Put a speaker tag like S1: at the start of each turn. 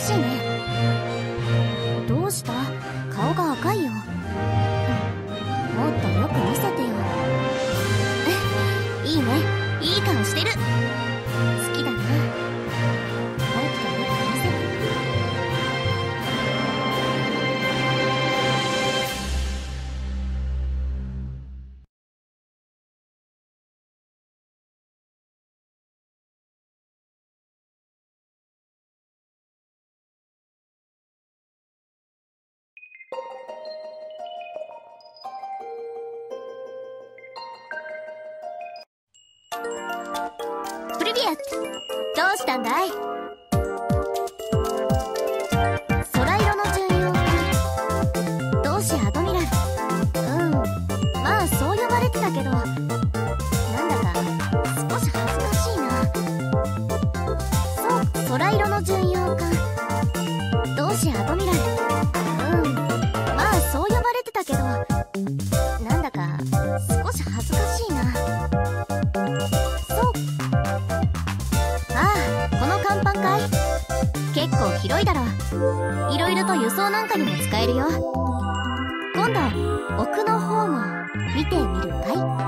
S1: しいね。どうした？顔が赤いよ、もっとよく見せてよ。いいね。いい顔してる。好き。プリビエットどうしたんだい?空色の巡洋艦同志アドミラルうん。まあそう呼ばれてたけど。なんだか少し恥ずかしいな。そう空色の巡洋艦同志アドミラルうん。まあそう呼ばれてたけど。なんだか少し恥ずかしいな。結構広いだろ。いろいろと輸送なんかにも使えるよ。今度奥の方も見てみるかい？